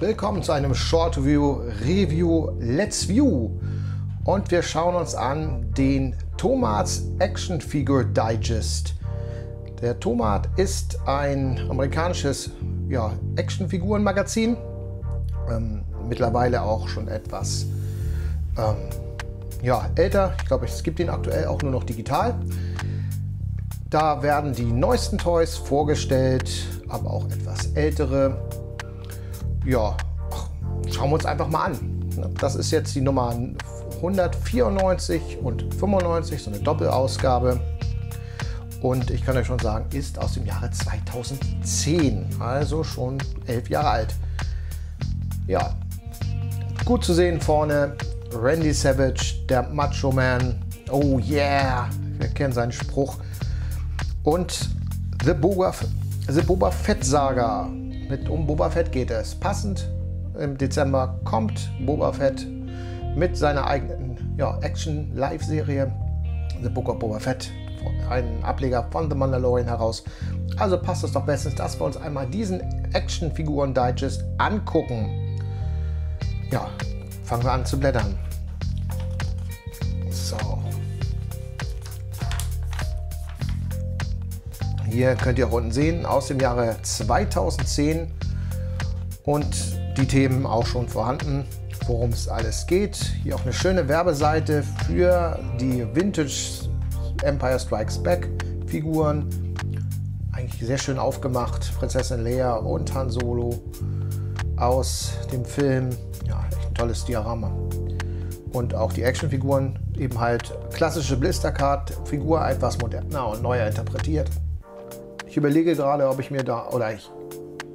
Willkommen zu einem Short Review Review Let's View. Und wir schauen uns an den Tomats Action Figure Digest. Der Tomat ist ein amerikanisches ja, Actionfigurenmagazin. Ähm, mittlerweile auch schon etwas ähm, ja, älter. Ich glaube, es gibt ihn aktuell auch nur noch digital. Da werden die neuesten Toys vorgestellt, aber auch etwas ältere. Ja, schauen wir uns einfach mal an. Das ist jetzt die Nummer 194 und 95, so eine Doppelausgabe. Und ich kann euch schon sagen, ist aus dem Jahre 2010, also schon elf Jahre alt. Ja, gut zu sehen vorne Randy Savage, der Macho Man. Oh yeah, wir kennen seinen Spruch. Und The Boba, The Boba Fett Saga. Mit um Boba Fett geht es. Passend im Dezember kommt Boba Fett mit seiner eigenen ja, Action-Live-Serie The Book of Boba Fett, ein Ableger von The Mandalorian heraus. Also passt es doch bestens, dass wir uns einmal diesen Action-Figuren-Digest angucken. Ja, fangen wir an zu blättern. So. Hier könnt ihr auch unten sehen, aus dem Jahre 2010 und die Themen auch schon vorhanden, worum es alles geht. Hier auch eine schöne Werbeseite für die Vintage Empire Strikes Back Figuren. Eigentlich sehr schön aufgemacht. Prinzessin Leia und Han Solo aus dem Film. Ja, echt ein tolles Diorama. Und auch die Actionfiguren, eben halt klassische Blistercard-Figur, etwas moderner und neuer interpretiert. Ich überlege gerade, ob ich mir da, oder ich,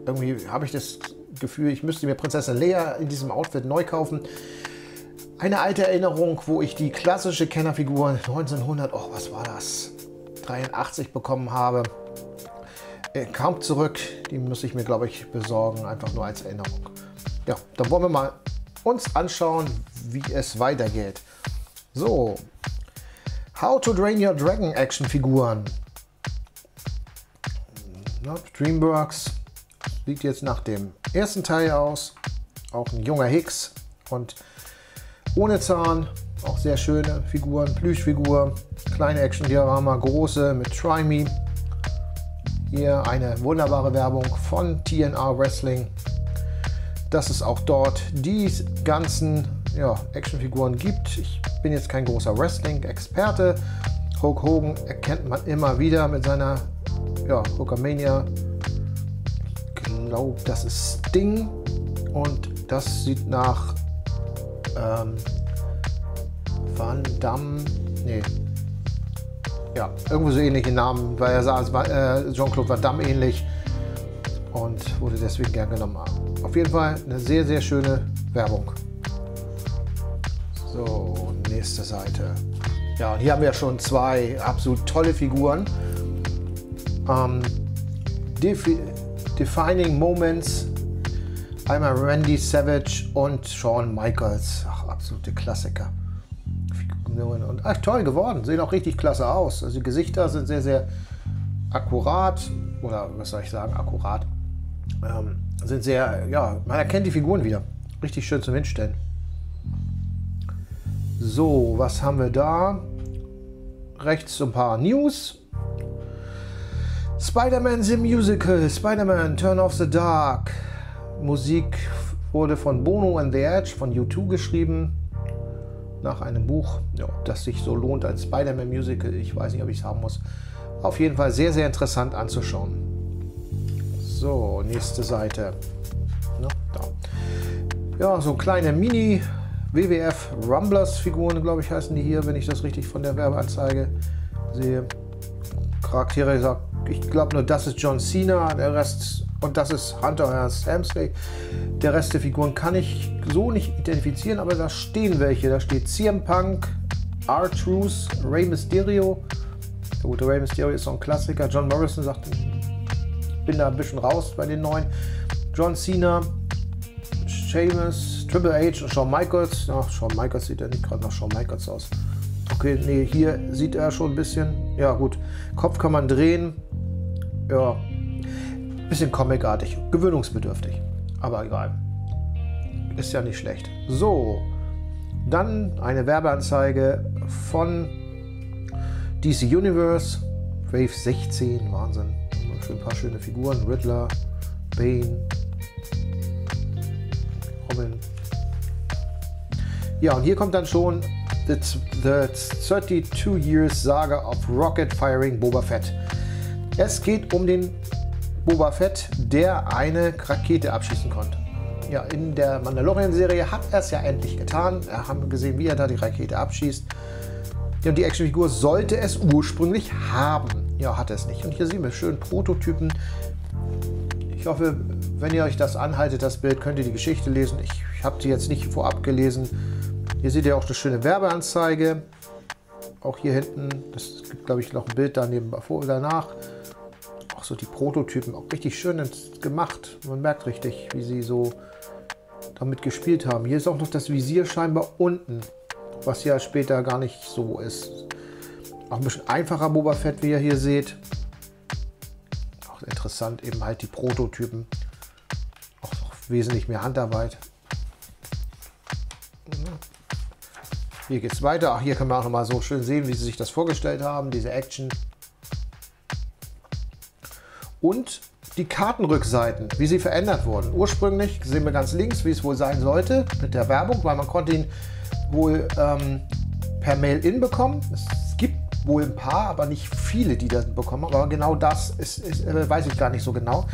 irgendwie habe ich das Gefühl, ich müsste mir Prinzessin Leia in diesem Outfit neu kaufen. Eine alte Erinnerung, wo ich die klassische Kennerfigur 1900, oh, was war das? 83 bekommen habe. Äh, kaum zurück. Die muss ich mir, glaube ich, besorgen, einfach nur als Erinnerung. Ja, dann wollen wir mal uns anschauen, wie es weitergeht. So, How to Drain Your Dragon Action Figuren. Dreamworks sieht jetzt nach dem ersten Teil aus. Auch ein junger Hicks und ohne Zahn. Auch sehr schöne Figuren, Plüschfigur, kleine Action-Diorama, große mit Try Me. Hier eine wunderbare Werbung von TNR Wrestling, dass es auch dort die ganzen ja, Actionfiguren gibt. Ich bin jetzt kein großer Wrestling-Experte. Hulk Hogan erkennt man immer wieder mit seiner ja, Hulkamania. Ich glaube, das ist Sting und das sieht nach ähm, Van Damme. Nee. Ja, irgendwo so ähnliche Namen, weil er sah äh, Jean-Claude Van Damme ähnlich und wurde deswegen gern genommen. Auf jeden Fall eine sehr, sehr schöne Werbung. So, nächste Seite. Ja, und hier haben wir schon zwei absolut tolle Figuren. Ähm, Defi Defining Moments. Einmal Randy Savage und Shawn Michaels. Ach, absolute Klassiker. Und ach, toll geworden. Sehen auch richtig klasse aus. Also die Gesichter sind sehr, sehr akkurat. Oder was soll ich sagen? Akkurat. Ähm, sind sehr, ja, man erkennt die Figuren wieder. Richtig schön zum Hinstellen. So, was haben wir da? Rechts so ein paar News. Spider-Man The Musical, Spider-Man Turn of the Dark. Musik wurde von Bono and the Edge von U2 geschrieben. Nach einem Buch, ja, das sich so lohnt als Spider-Man Musical. Ich weiß nicht, ob ich es haben muss. Auf jeden Fall sehr, sehr interessant anzuschauen. So, nächste Seite. Ja, da. ja so kleine Mini- WWF Rumblers Figuren, glaube ich, heißen die hier, wenn ich das richtig von der Werbeanzeige sehe. Charaktere, ich glaube nur, das ist John Cena, der Rest und das ist Hunter Hearst Helmsley. Der Rest der Figuren kann ich so nicht identifizieren, aber da stehen welche. Da steht CM Punk, R-Truth, Rey Mysterio. Der gute Rey Mysterio ist so ein Klassiker. John Morrison sagt, ich bin da ein bisschen raus bei den neuen. John Cena, Sheamus, Triple H und Shawn Michaels. Ach, Shawn Michaels sieht ja nicht gerade nach Shawn Michaels aus. Okay, nee, hier sieht er schon ein bisschen. Ja, gut. Kopf kann man drehen. Ja, bisschen comicartig, gewöhnungsbedürftig. Aber egal. ist ja nicht schlecht. So, dann eine Werbeanzeige von DC Universe, Wave 16, Wahnsinn. Ein paar schöne Figuren, Riddler, Bane, Robin. Ja, und hier kommt dann schon the, the 32 Years Saga of Rocket Firing Boba Fett. Es geht um den Boba Fett, der eine Rakete abschießen konnte. Ja, in der Mandalorian-Serie hat er es ja endlich getan. Wir haben gesehen, wie er da die Rakete abschießt. Ja, und die Actionfigur sollte es ursprünglich haben. Ja, hat es nicht. Und hier sehen wir schön Prototypen. Ich hoffe, wenn ihr euch das anhaltet, das Bild, könnt ihr die Geschichte lesen. Ich, ich habe sie jetzt nicht vorab gelesen. Hier seht ihr auch eine schöne Werbeanzeige. Auch hier hinten, das gibt glaube ich noch ein Bild daneben vor oder danach. Auch so die Prototypen, auch richtig schön gemacht. Man merkt richtig, wie sie so damit gespielt haben. Hier ist auch noch das Visier scheinbar unten, was ja später gar nicht so ist. Auch ein bisschen einfacher Boba Fett, wie ihr hier seht. Auch interessant, eben halt die Prototypen. Auch wesentlich mehr Handarbeit. Hier geht es weiter. Ach, hier kann man auch noch mal so schön sehen, wie sie sich das vorgestellt haben, diese Action. Und die Kartenrückseiten, wie sie verändert wurden. Ursprünglich sehen wir ganz links, wie es wohl sein sollte mit der Werbung, weil man konnte ihn wohl ähm, per Mail-In bekommen. Es gibt wohl ein paar, aber nicht viele, die das bekommen. Aber genau das ist, ist, äh, weiß ich gar nicht so genau.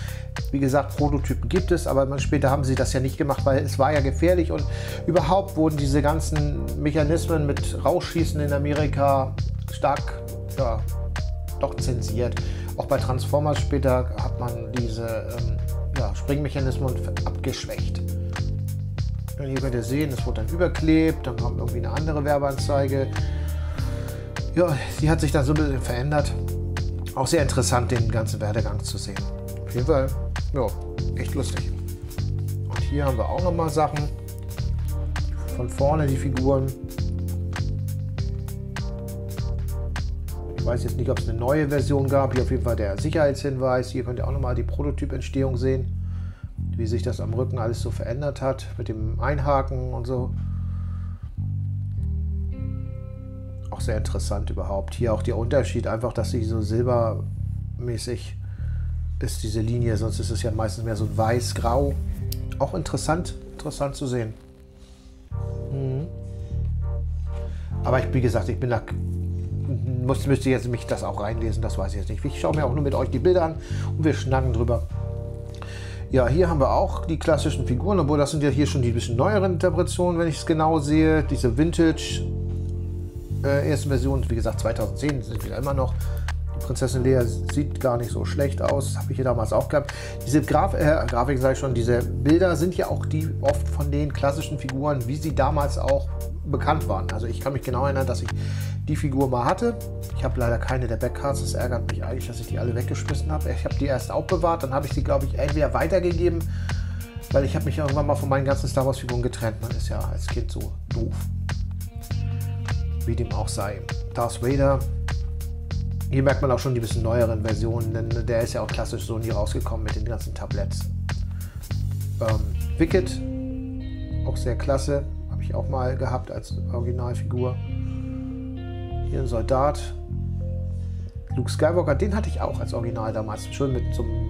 Wie gesagt, Prototypen gibt es, aber später haben sie das ja nicht gemacht, weil es war ja gefährlich und überhaupt wurden diese ganzen Mechanismen mit Rausschießen in Amerika stark ja, doch zensiert. Auch bei Transformers später hat man diese ähm, ja, Springmechanismen abgeschwächt. Und hier könnt ihr sehen, es wurde dann überklebt, dann kam irgendwie eine andere Werbeanzeige ja, sie hat sich dann so ein bisschen verändert. Auch sehr interessant, den ganzen Werdegang zu sehen. Auf jeden Fall, ja, echt lustig. Und hier haben wir auch noch mal Sachen. Von vorne die Figuren. Ich weiß jetzt nicht, ob es eine neue Version gab. Hier auf jeden Fall der Sicherheitshinweis. Hier könnt ihr auch noch mal die Prototypentstehung sehen. Wie sich das am Rücken alles so verändert hat. Mit dem Einhaken und so. Auch sehr interessant überhaupt. Hier auch der Unterschied, einfach, dass sie so silbermäßig ist, diese Linie, sonst ist es ja meistens mehr so weiß-grau. Auch interessant, interessant zu sehen. Mhm. Aber ich, wie gesagt, ich bin da muss, müsste jetzt mich das auch reinlesen, das weiß ich jetzt nicht. Ich schaue mir auch nur mit euch die Bilder an und wir schnacken drüber. Ja, hier haben wir auch die klassischen Figuren, obwohl das sind ja hier schon die bisschen neueren Interpretationen, wenn ich es genau sehe. Diese Vintage äh, ersten Version, wie gesagt 2010, sind wir immer noch. Die Prinzessin Lea sieht gar nicht so schlecht aus, habe ich hier damals auch gehabt. Diese Graf äh, Grafik, sage ich schon, diese Bilder sind ja auch die oft von den klassischen Figuren, wie sie damals auch bekannt waren. Also ich kann mich genau erinnern, dass ich die Figur mal hatte. Ich habe leider keine der Backcards. Das ärgert mich eigentlich, dass ich die alle weggeschmissen habe. Ich habe die erst aufbewahrt, dann habe ich die, glaube ich, entweder weitergegeben, weil ich habe mich irgendwann mal von meinen ganzen Star Wars Figuren getrennt. Man ist ja als Kind so doof wie dem auch sei. Darth Vader, hier merkt man auch schon die bisschen neueren Versionen, denn der ist ja auch klassisch so nie rausgekommen mit den ganzen Tabletts. Ähm, Wicked, auch sehr klasse, habe ich auch mal gehabt als Originalfigur. Hier ein Soldat. Luke Skywalker, den hatte ich auch als Original damals, schön mit so einem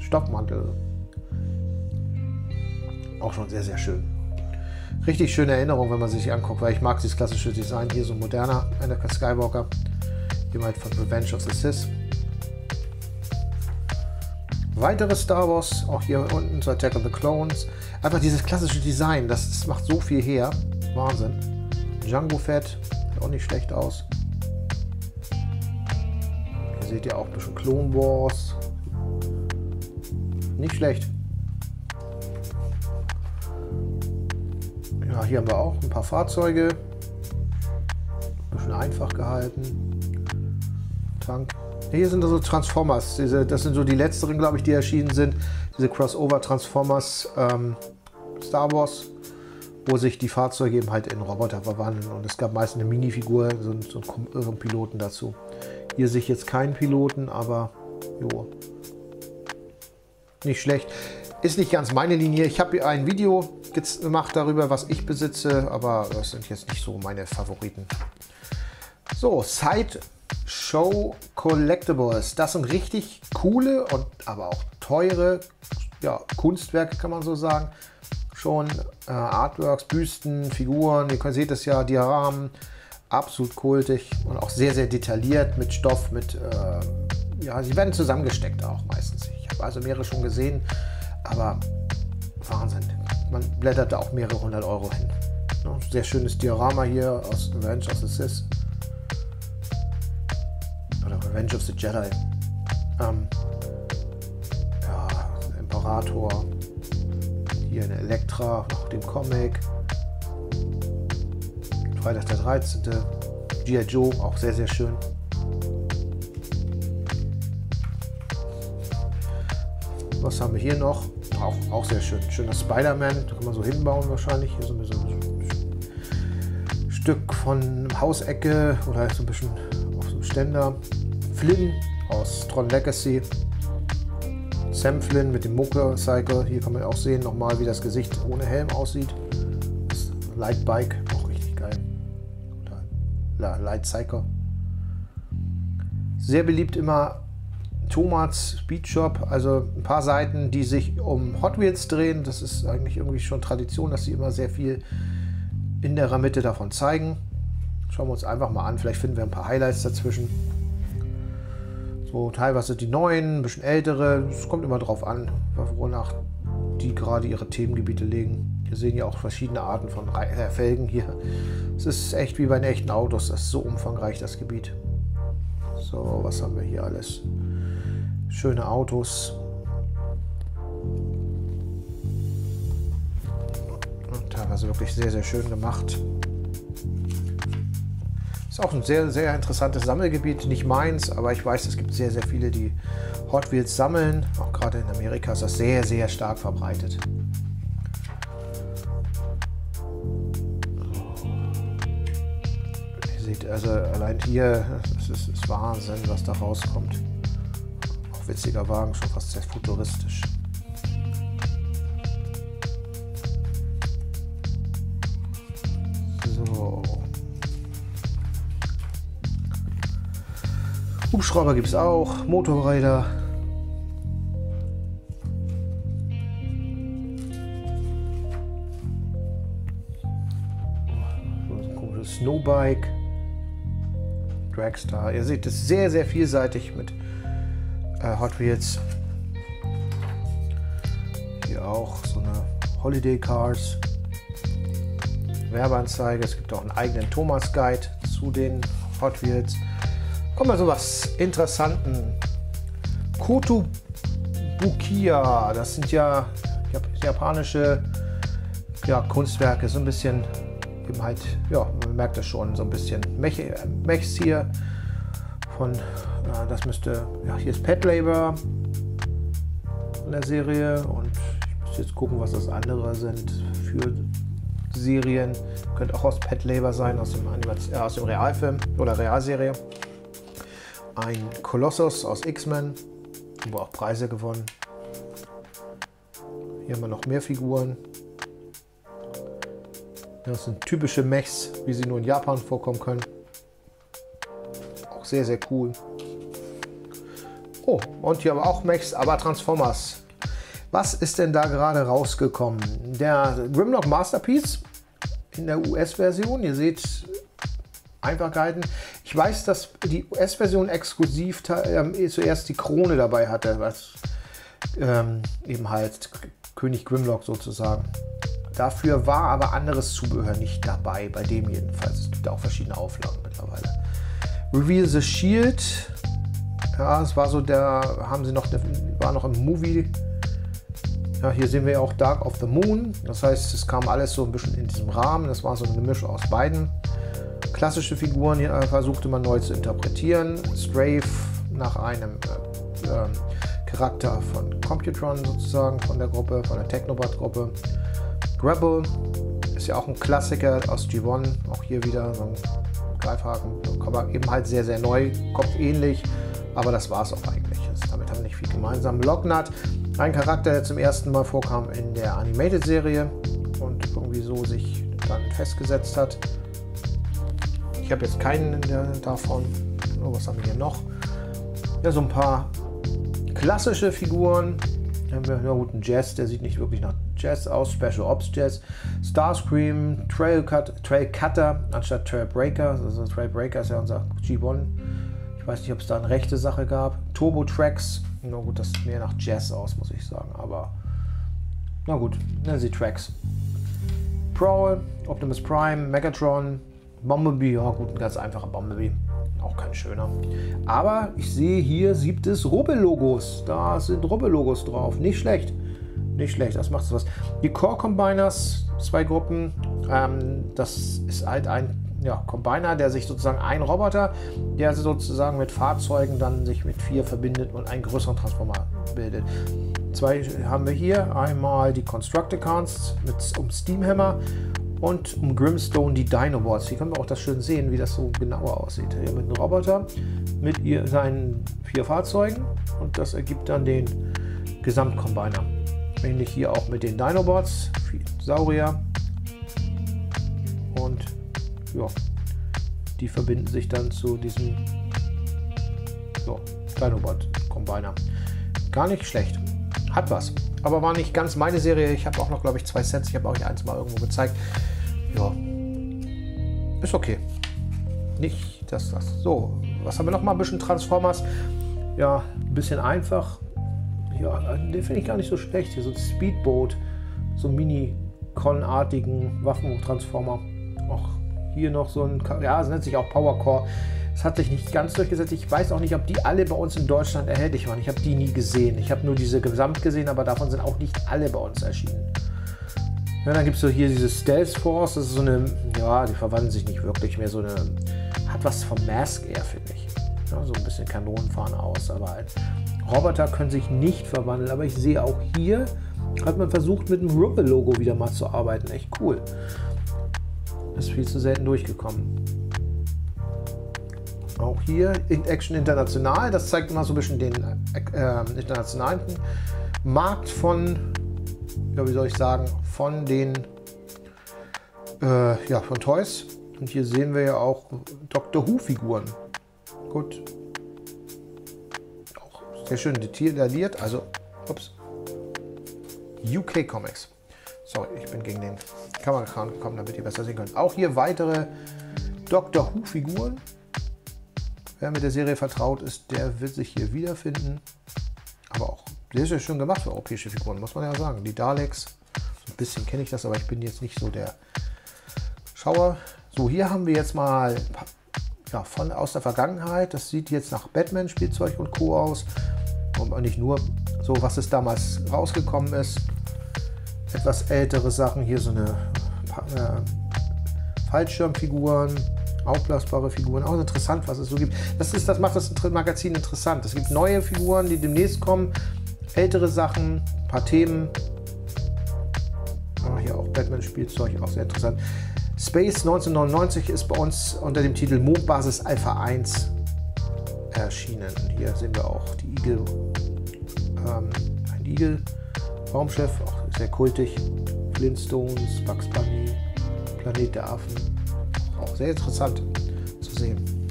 Stoffmantel. Auch schon sehr, sehr schön richtig schöne Erinnerung, wenn man sich anguckt, weil ich mag dieses klassische Design hier, so moderner Anakin Skywalker, jemand von Revenge of the Sith. Weitere Star Wars, auch hier unten zu Attack of the Clones. Einfach dieses klassische Design, das, das macht so viel her. Wahnsinn. Django Fett, sieht auch nicht schlecht aus. Hier seht ihr auch ein bisschen Clone Wars. Nicht schlecht. Ja, hier haben wir auch ein paar Fahrzeuge. Ein bisschen einfach gehalten. Tank. Hier sind also Transformers. Diese, das sind so die letzteren, glaube ich, die erschienen sind. Diese Crossover Transformers ähm, Star Wars, wo sich die Fahrzeuge eben halt in Roboter verwandeln. Und es gab meist eine Minifigur, so, so einen Piloten dazu. Hier sehe ich jetzt keinen Piloten, aber jo. Nicht schlecht. Ist nicht ganz meine Linie. Ich habe hier ein Video gemacht darüber, was ich besitze, aber das sind jetzt nicht so meine Favoriten. So, Side Show Collectibles. Das sind richtig coole und aber auch teure ja, Kunstwerke, kann man so sagen. Schon äh, Artworks, Büsten, Figuren, ihr seht es ja, Dioramen, absolut kultig und auch sehr, sehr detailliert mit Stoff, mit, äh, ja, sie werden zusammengesteckt auch meistens. Ich habe also mehrere schon gesehen, aber Wahnsinn. Man blättert da auch mehrere hundert Euro hin. Sehr schönes Diorama hier aus Revenge of the Sith. Oder Revenge of the Jedi. Ähm, ja, Imperator. Hier eine Elektra, noch dem Comic. Freitag der 13. G.I. Joe, auch sehr, sehr schön. Was haben wir hier noch? Auch, auch sehr schön. Schöner Spider-Man, kann man so hinbauen wahrscheinlich. Hier so ein, so ein Stück von Hausecke oder so ein bisschen auf so einem Ständer. Flynn aus Tron Legacy. Sam Flynn mit dem Motorcycle. Hier kann man auch sehen nochmal, wie das Gesicht ohne Helm aussieht. Das Light Bike, auch richtig geil. Light Cycle. Sehr beliebt immer Thomas Speed Shop, also ein paar Seiten, die sich um Hot Wheels drehen. Das ist eigentlich irgendwie schon Tradition, dass sie immer sehr viel in der Mitte davon zeigen. Schauen wir uns einfach mal an. Vielleicht finden wir ein paar Highlights dazwischen. So teilweise die neuen, ein bisschen ältere. Es kommt immer drauf an, wonach die gerade ihre Themengebiete legen. Wir sehen ja auch verschiedene Arten von äh, Felgen hier. Es ist echt wie bei den echten Autos. Das ist so umfangreich, das Gebiet. So, was haben wir hier alles? Schöne Autos. Teilweise wirklich sehr, sehr schön gemacht. Ist auch ein sehr, sehr interessantes Sammelgebiet. Nicht meins, aber ich weiß, es gibt sehr, sehr viele, die Hot Wheels sammeln. Auch gerade in Amerika ist das sehr, sehr stark verbreitet. Ihr seht also allein hier, es ist, ist Wahnsinn, was da rauskommt witziger Wagen, schon fast sehr futuristisch. So. Hubschrauber gibt es auch, Motorräder. Snowbike, Dragstar. Ihr seht es sehr, sehr vielseitig mit äh, Hot Wheels. Hier auch so eine Holiday Cars. Werbeanzeige. Es gibt auch einen eigenen Thomas Guide zu den Hot Wheels. Kommen wir so was Interessanten. Kotobukiya. Das sind ja japanische ja, Kunstwerke. So ein bisschen eben halt, ja, man merkt das schon, so ein bisschen Mech, Mechs hier von das müsste, ja, hier ist Pet Labor in der Serie und ich muss jetzt gucken, was das andere sind für Serien. Könnte auch aus Pet Labor sein, aus dem, Animation, äh, aus dem Realfilm oder Realserie. Ein Kolossus aus X-Men, wo auch Preise gewonnen. Hier haben wir noch mehr Figuren. Das sind typische Mechs, wie sie nur in Japan vorkommen können. Sehr, sehr cool. Oh, und hier haben wir auch Mechs, aber Transformers. Was ist denn da gerade rausgekommen? Der Grimlock Masterpiece in der US-Version. Ihr seht Einfachkeiten. Ich weiß, dass die US-Version exklusiv äh, zuerst die Krone dabei hatte, was ähm, eben halt König Grimlock sozusagen. Dafür war aber anderes Zubehör nicht dabei, bei dem jedenfalls. Es gibt auch verschiedene Auflagen. Reveal the Shield ja, es war so, der haben sie noch, war noch im Movie. Ja, hier sehen wir auch Dark of the Moon. Das heißt, es kam alles so ein bisschen in diesem Rahmen. Das war so eine Mischung aus beiden. Klassische Figuren hier versuchte man neu zu interpretieren. Strafe nach einem äh, äh, Charakter von Computron sozusagen, von der Gruppe, von der Technobat-Gruppe. Rebel ist ja auch ein Klassiker aus G1, auch hier wieder so ein Greifhaken, aber eben halt sehr, sehr neu, kopfähnlich. Aber das war es auch eigentlich. Damit haben wir nicht viel gemeinsam. Locknut, ein Charakter, der zum ersten Mal vorkam in der Animated-Serie und irgendwie so sich dann festgesetzt hat. Ich habe jetzt keinen davon. Oh, was haben wir hier noch? Ja, so ein paar klassische Figuren. Haben wir ja, gut, einen Jazz, der sieht nicht wirklich nach Jazz aus. Special Ops Jazz. Starscream, Trail, Cut, Trail Cutter anstatt Trail Breaker. Also Trail Breaker ist ja unser G1. Ich weiß nicht, ob es da eine rechte Sache gab. Turbo Tracks. Na gut, das sieht mehr nach Jazz aus, muss ich sagen. Aber na gut, nennen sie Tracks. Prowl, Optimus Prime, Megatron, Bumblebee. Ja gut, ein ganz einfacher Bumblebee. Auch kein schöner. Aber ich sehe hier siebtes Rubbel-Logos. Da sind Rubbel-Logos drauf. Nicht schlecht. Nicht schlecht, das macht was. Die Core Combiners, zwei Gruppen. Ähm, das ist halt ein ja, Combiner, der sich sozusagen ein Roboter, der sozusagen mit Fahrzeugen dann sich mit vier verbindet und einen größeren Transformer bildet. Zwei haben wir hier. Einmal die Constructicons mit um Steamhammer und um Grimstone die Dinobots. Hier können wir auch das schön sehen, wie das so genauer aussieht. Hier mit einem Roboter mit ihr, seinen vier Fahrzeugen und das ergibt dann den Gesamtcombiner. Ähnlich hier auch mit den Dinobots, Saurier und ja, die verbinden sich dann zu diesem ja, Dinobot-Combiner. Gar nicht schlecht. Hat was. Aber war nicht ganz meine Serie. Ich habe auch noch, glaube ich, zwei Sets. Ich habe auch eins mal irgendwo gezeigt. Ja. Ist okay. Nicht das, das. So, was haben wir noch mal? Ein bisschen Transformers. Ja, ein bisschen einfach. Ja, den finde ich gar nicht so schlecht. Hier so ein Speedboat. So ein Mini-Con-artigen Waffentransformer. Auch hier noch so ein, ja, es nennt sich auch Powercore. Es hat sich nicht ganz durchgesetzt. Ich weiß auch nicht, ob die alle bei uns in Deutschland erhältlich waren. Ich habe die nie gesehen. Ich habe nur diese gesamt gesehen, aber davon sind auch nicht alle bei uns erschienen. Ja, dann gibt es so hier diese Stealth Force. Das ist so eine, ja, die verwandeln sich nicht wirklich mehr. So eine, hat was vom Mask Air, finde ich. Ja, so ein bisschen Kanonenfahne aus, aber halt. Roboter können sich nicht verwandeln, aber ich sehe auch hier hat man versucht mit dem Rubble-Logo wieder mal zu arbeiten. Echt cool. Ist viel zu selten durchgekommen. Auch hier in Action International, das zeigt immer so ein bisschen den äh, internationalen Markt von, ja, wie soll ich sagen, von den, äh, ja, von Toys. Und hier sehen wir ja auch Dr. Who-Figuren. Gut. Auch sehr schön detailliert, also, ups, UK Comics. Sorry, ich bin gegen den Kamerakran gekommen, damit ihr besser sehen könnt. Auch hier weitere Dr. Who-Figuren. Wer mit der Serie vertraut ist, der wird sich hier wiederfinden. Aber auch sehr, sehr schön gemacht für europäische Figuren, muss man ja sagen. Die Daleks, so ein bisschen kenne ich das, aber ich bin jetzt nicht so der Schauer. So, hier haben wir jetzt mal ja, von aus der Vergangenheit. Das sieht jetzt nach Batman-Spielzeug und Co. aus. Und nicht nur so, was es damals rausgekommen ist etwas ältere Sachen. Hier so eine äh, Fallschirmfiguren, aufblasbare Figuren. Auch interessant, was es so gibt. Das, ist, das macht das Magazin interessant. Es gibt neue Figuren, die demnächst kommen, ältere Sachen, ein paar Themen. Ah, hier auch Batman-Spielzeug, auch sehr interessant. Space 1999 ist bei uns unter dem Titel Mondbasis Alpha 1 erschienen. Hier sehen wir auch die Igel, ähm, ein Igel, Raumschiff, auch sehr kultig. Flintstones, Bugs Bunny, Planet der Affen. Auch sehr interessant zu sehen.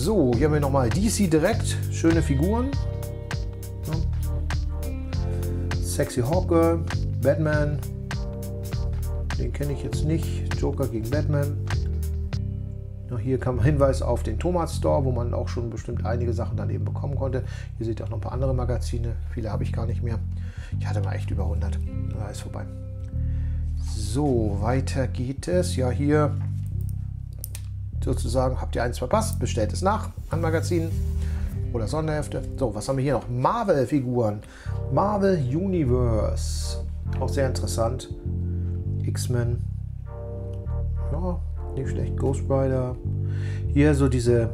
So, hier haben wir nochmal DC Direct. Schöne Figuren. Sexy Hawkgirl, Batman. Den kenne ich jetzt nicht. Joker gegen Batman. Hier kam Hinweis auf den Thomas Store, wo man auch schon bestimmt einige Sachen dann eben bekommen konnte. Hier seht ihr auch noch ein paar andere Magazine. Viele habe ich gar nicht mehr. Ich hatte mal echt über 100. Da ist vorbei. So, weiter geht es. Ja, hier sozusagen habt ihr eins verpasst. Bestellt es nach an Magazinen oder Sonderhefte. So, was haben wir hier noch? Marvel-Figuren. Marvel Universe. Auch sehr interessant. X-Men. Ja, nicht schlecht. Ghost Rider. Hier so diese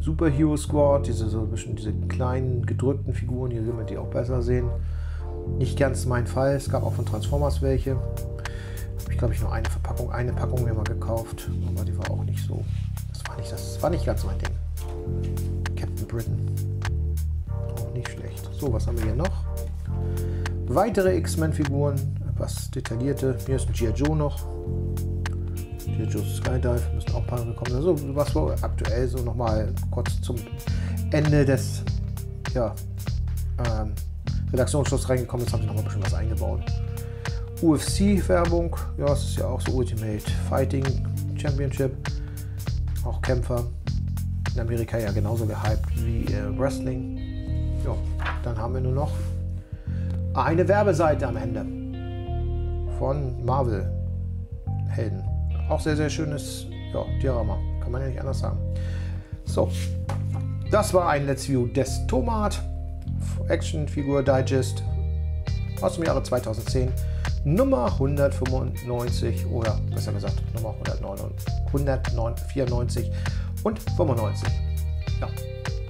Superhero Squad, diese so ein bisschen diese kleinen gedrückten Figuren. Hier sehen wir die auch besser sehen. Nicht ganz mein Fall. Es gab auch von Transformers welche. Ich glaube ich nur eine Verpackung, eine Packung mir mal gekauft, aber die war auch nicht so. Das war nicht das war nicht ganz mein Ding. Captain Britain. Auch nicht schlecht. So, was haben wir hier noch? Weitere X-Men-Figuren, etwas detaillierte. Hier ist ein G.I. Joe noch. G.I. Joe Skydive, müssen auch ein paar gekommen. Also was wir aktuell so nochmal kurz zum Ende des ja, ähm, Redaktionsschluss reingekommen ist, haben sie nochmal ein bisschen was eingebaut. UFC-Werbung, ja, es ist ja auch so Ultimate Fighting Championship. Auch Kämpfer. In Amerika ja genauso gehypt wie äh, Wrestling. Ja, dann haben wir nur noch eine Werbeseite am Ende von Marvel Helden. Auch sehr, sehr schönes ja, Diorama. Kann man ja nicht anders sagen. So, das war ein Let's View des Tomat Action Figur Digest aus dem Jahre 2010. Nummer 195 oder besser gesagt Nummer 194 und 95. Ja,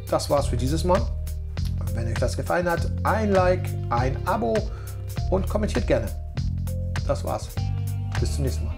das war's für dieses Mal. Wenn euch das gefallen hat, ein Like, ein Abo und kommentiert gerne. Das war's. Bis zum nächsten Mal.